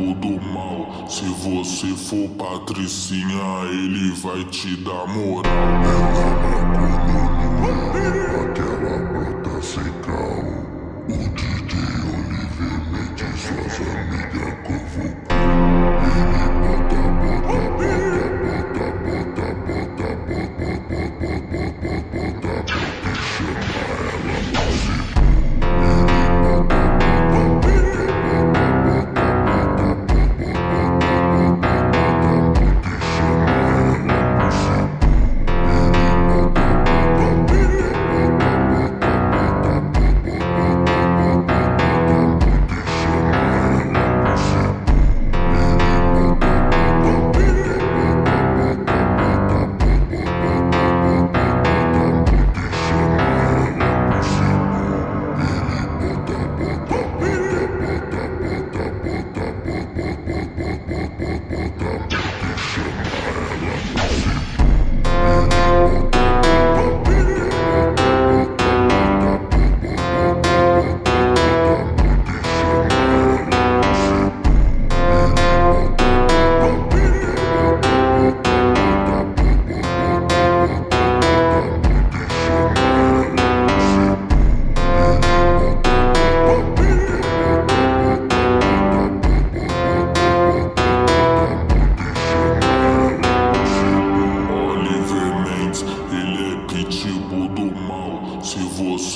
diabo do mal. Se você for patricinha, ele vai te dar moral.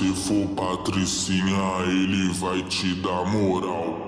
se for patricinha, ele vai te dar moral.